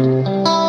Música